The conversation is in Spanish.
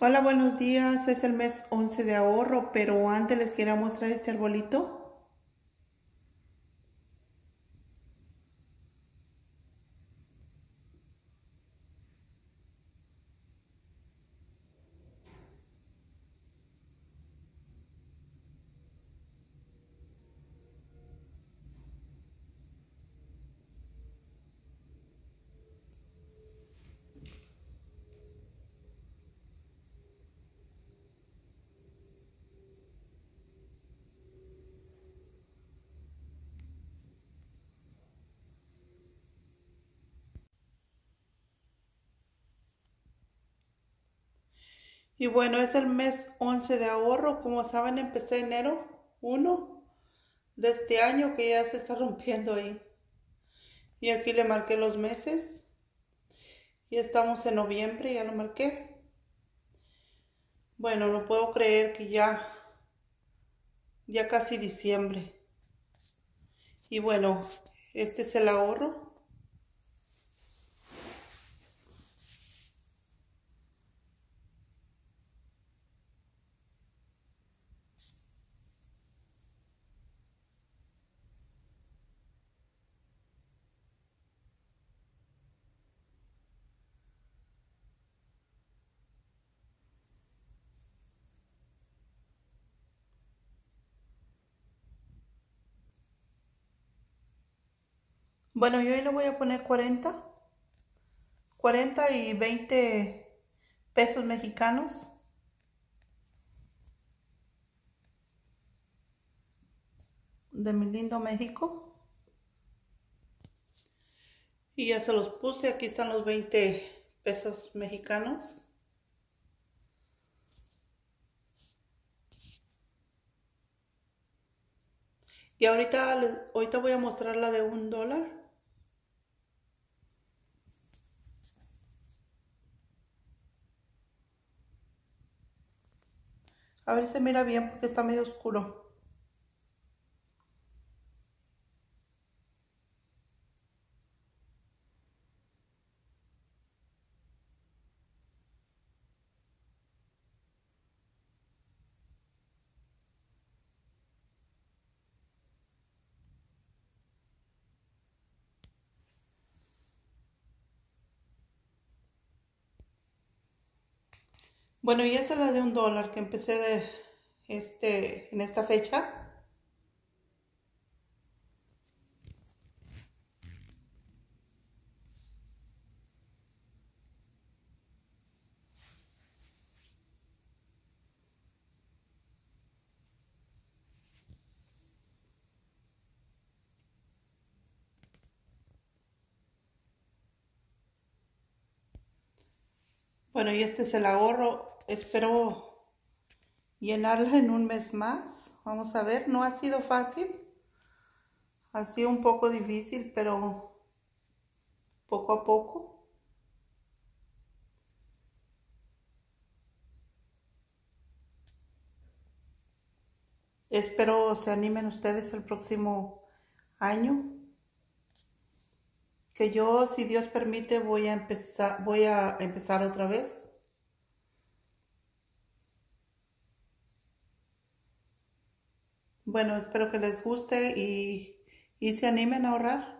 Hola, buenos días. Es el mes 11 de ahorro, pero antes les quiero mostrar este arbolito. Y bueno, es el mes 11 de ahorro. Como saben, empecé enero 1 de este año que ya se está rompiendo ahí. Y aquí le marqué los meses. Y estamos en noviembre, ya lo marqué. Bueno, no puedo creer que ya, ya casi diciembre. Y bueno, este es el ahorro. Bueno, yo ahí le voy a poner 40. 40 y 20 pesos mexicanos. De mi lindo México. Y ya se los puse. Aquí están los 20 pesos mexicanos. Y ahorita, ahorita voy a mostrar la de un dólar. A ver si se mira bien porque está medio oscuro. Bueno, y esta es la de un dólar que empecé de este, en esta fecha. Bueno, y este es el ahorro espero llenarla en un mes más. Vamos a ver, no ha sido fácil. Ha sido un poco difícil, pero poco a poco. Espero se animen ustedes el próximo año. Que yo, si Dios permite, voy a empezar, voy a empezar otra vez. Bueno, espero que les guste y, y se animen a ahorrar.